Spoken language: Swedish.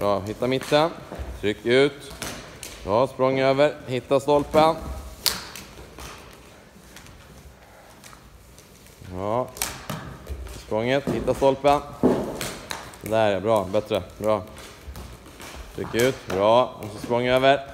Bra, hitta mitten. Tryck ut. Bra, språng över. Hitta stolpen. Bra. Språnget, hitta stolpen. Där ja, bra, bättre, bra. Tryck ut, bra. Och så språng över.